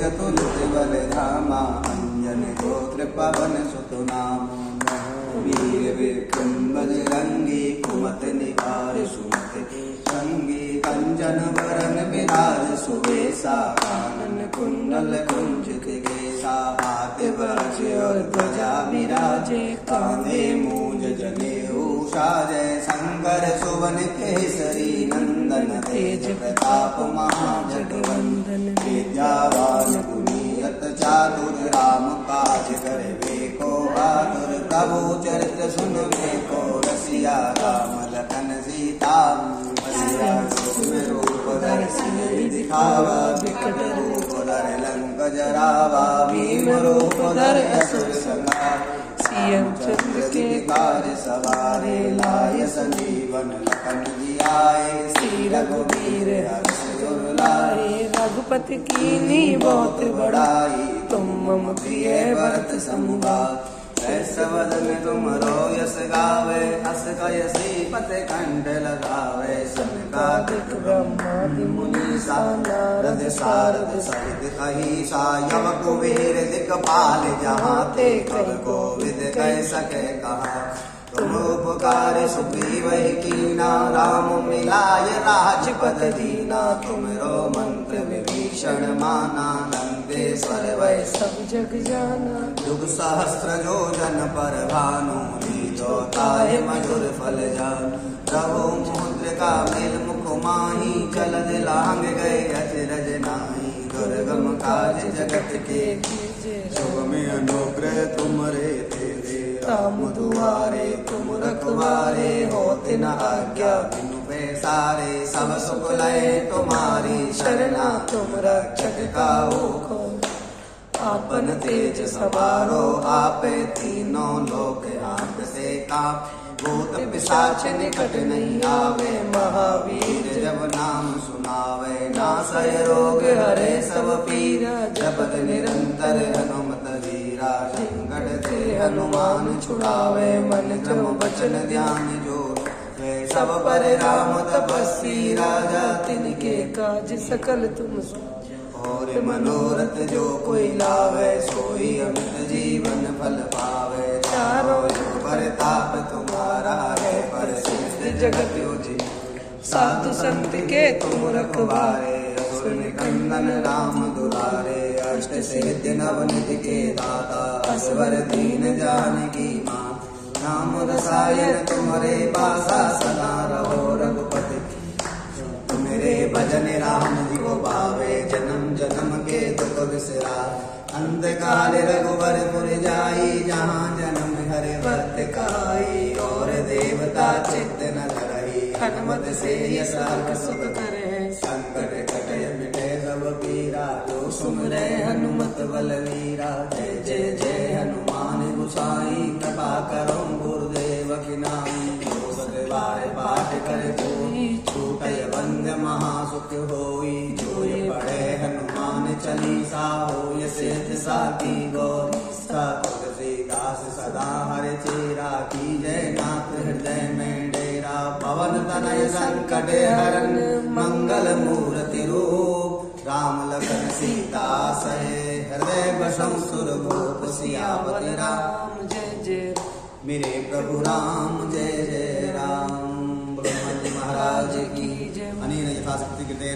अतुलित बल धामा अंजन गोत्र पवन सुत नाम वीर विक्रम बजरंगी कुमत निकार सुमत, संगी कंचन वरन विराज सुवेशा, कानन कुंडल कुंजित गेसा हाथ वज्र और ध्वजा विराजे, कांधे मूंज जने उषा जय शंकर सुवन केसरी नंदन तेज प्रताप महाजगवंदन विद्यावान चातुर राम काज करे को बहादुर प्रभु चरित्र सुन वे को रसिया राम लखन सीता रूप धर दिखावा विकट रूप धर लंक जरावा भीम रूप धर असुर संहार सीएम चंद्र के कार्य सवारे लाय संजीवन लखन जियाए श्री रघुवीर हर्ष उर लाए रघुपति की नी बहुत बड़ाई तुम मम प्रिय भरत समुगा ऐसा वदन तुम रो यस गावे। अस कयसी पते कंठ लगावे सनकादिक ब्रह्मादि मुनि सा नारद सारद सहित कही सायव कुबेर दिक्पाल जहाँ ते कब कोविद कह सके कहा तुम उपकार सुग्रीव कीना राम मिलाय राजपद दीना तुम रो मंत्र विभीषण माना नंदेश्वर वै सब जग जाना युग सहस्र जो जन पर भानु जो ताय मधुर फल जान। प्रभु मुद्र का मिल मुख माही चल दिलांग गए अचरज नाही। दुर्गम काज जगत के शुभ में अनुग्रह तुमरे तेरे राम दुआरे तुम रखवारे, होते न आज्ञा पैसारे सब सुख लय तुम्हारी शरणा, तुम रक्षक का हो। आपन तेज सवारो, आपे तीनों लोक आप से काप भूत पिशाच निकट नहीं आवे, महावीर जब नाम सुनावे। नासय रोग हरे सब पीरा, जपत निरंतर हनुमत वीरा संकट से हनुमान छुड़ावे, मन क्रम वचन ध्यान जो सब पर राम तपस्वी राजा, तिनके काज सकल तुम सो। और मनोरथ जो कोई लावे, सोई अमित जीवन फल पावे। चारों जुग परताप तुम्हारा है, पर जगत योजी साधु संत के तुम रखवारे, असुर निकंदन राम दुलारे। अष्ट सिद्ध नव निधि के दाता असवर दीन जान की माँ। नाम रसायन तुम्हारे पासा सदा रहो रघुपति। मेरे भजन राम अंधकार रघुवर पुर जाई जहाँ जन्म हर भक्त काई और देवता चित्त न धरई। हनुमत से यशाक सुख करे संकट कटय मिटे सब पीरा जो रहे हनुमत बलवीरा। जय जय जय हनुमान गुसाई कृपा करो हो सिद्ध साकी गौरी सा तुलसीदास सदा हरे चेरा की जय नाथ हृदय में डेरा। पवन तनय संकट हरन मंगल मूर्ति रूप। राम लखन सीता सहे, हृदय बसम सुर भूप सियापति राम। जय जय मेरे प्रभु राम, जय जय राम। ब्रह्म जी महाराज की जय। अनिल यथाशक्ति कृते